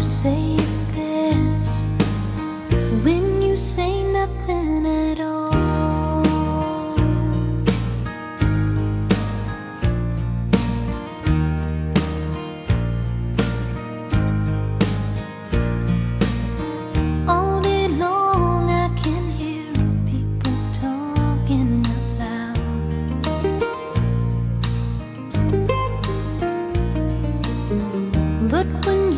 you say it best when you say nothing at all. All day long, I can hear people talking out loud. But when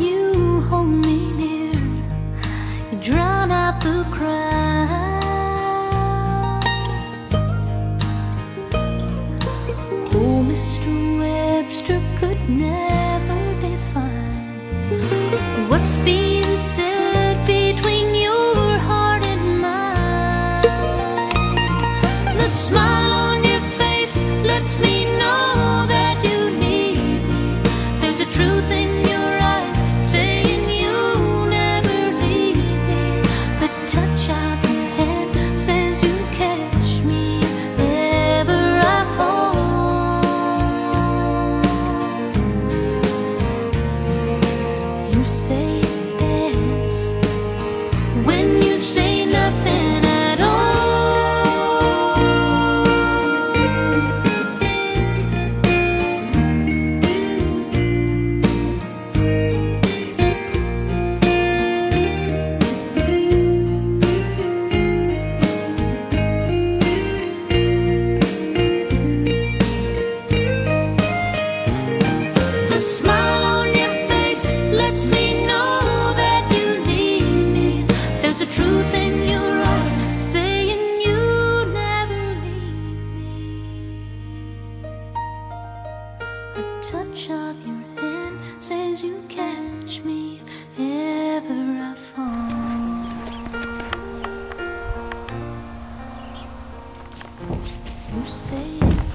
stripped goodness. touch of your hand says you catch me if ever I fall. You say